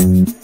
Mm-hmm.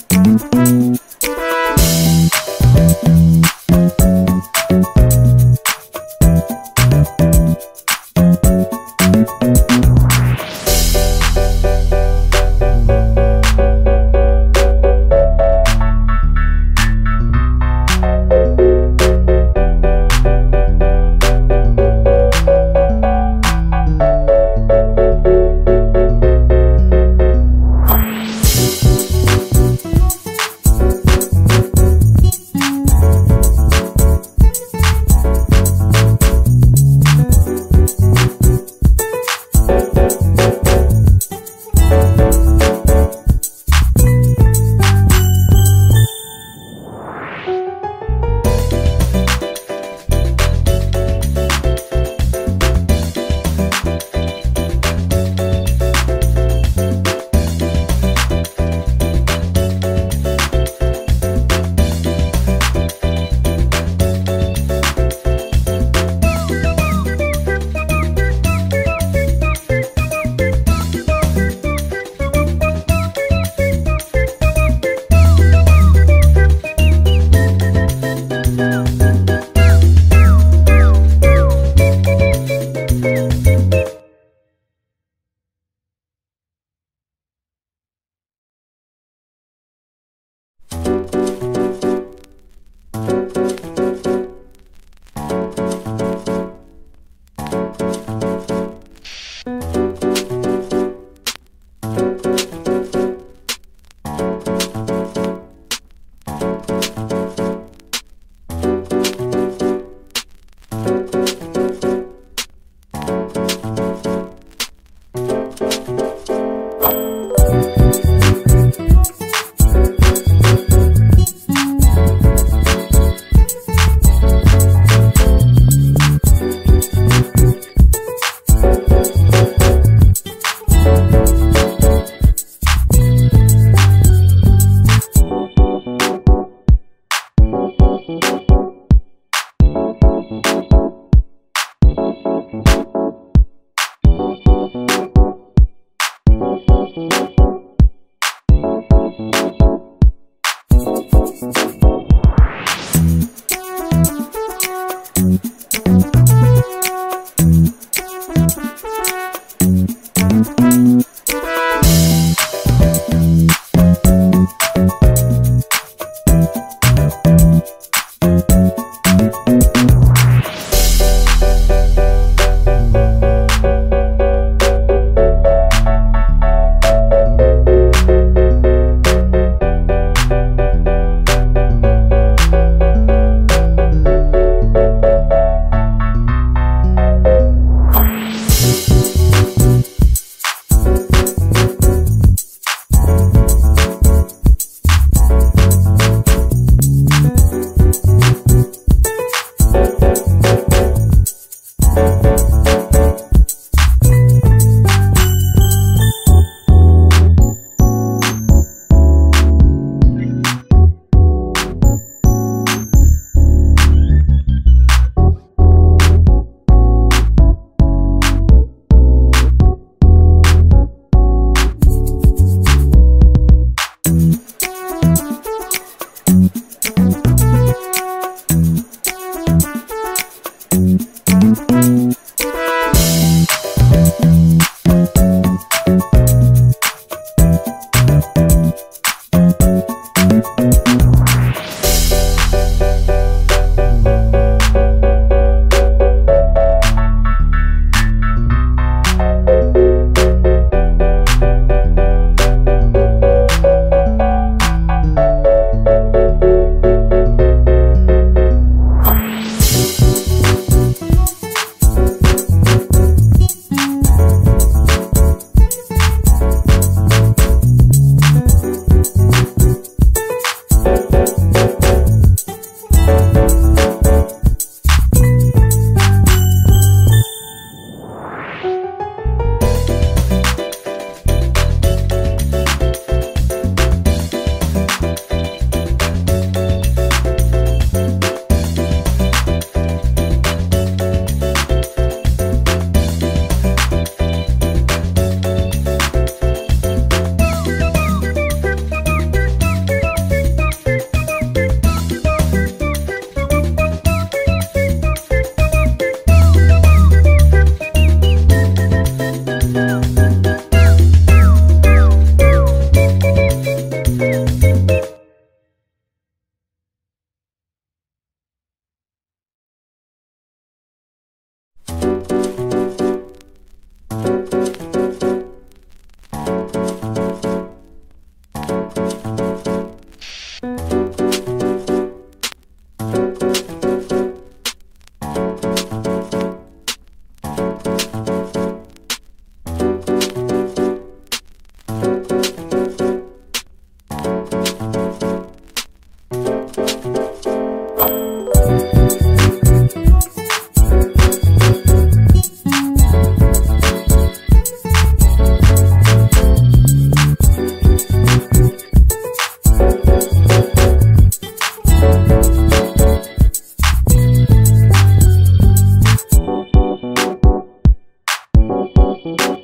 Mm-hmm.